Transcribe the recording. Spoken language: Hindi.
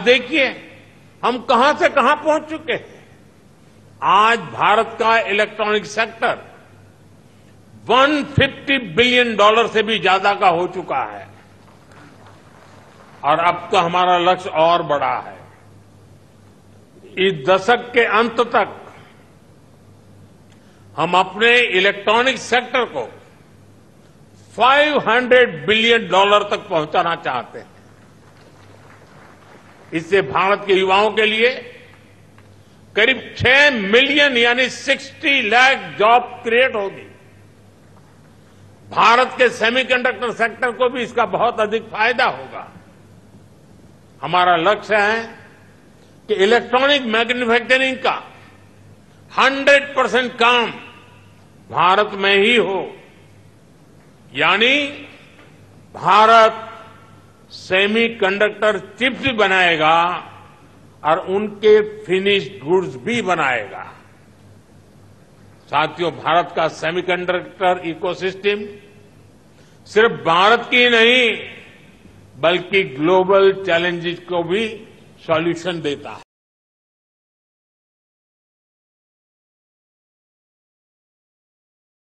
देखिए, हम कहाँ से कहाँ पहुँच चुके हैं? आज भारत का इलेक्ट्रॉनिक सेक्टर 150 बिलियन डॉलर से भी ज़्यादा का हो चुका है। और अब तो हमारा लक्ष्य और बड़ा है। इस दशक के अंत तक हम अपने इलेक्ट्रॉनिक सेक्टर को 500 बिलियन डॉलर तक पहुंचाना चाहते हैं। इससे भारत के युवाओं के लिए करीब 6 मिलियन, यानी 60 लाख जॉब क्रिएट होगी। भारत के सेमीकंडक्टर सेक्टर को भी इसका बहुत अधिक फ़ायदा होगा। हमारा लक्ष्य है कि इलेक्ट्रॉनिक मैन्युफैक्चरिंग का 100 परसेंट काम भारत में ही हो। यानी भारत सेमी कंडक्टर चिप्स भी बनाएगा और उनके फिनिश गुड्स भी बनाएगा। साथियों, भारत का सेमीकंडक्टर इकोसिस्टम सिर्फ़ भारत की नहीं, बल्कि ग्लोबल चैलेंजेस को भी सॉल्यूशन देता है।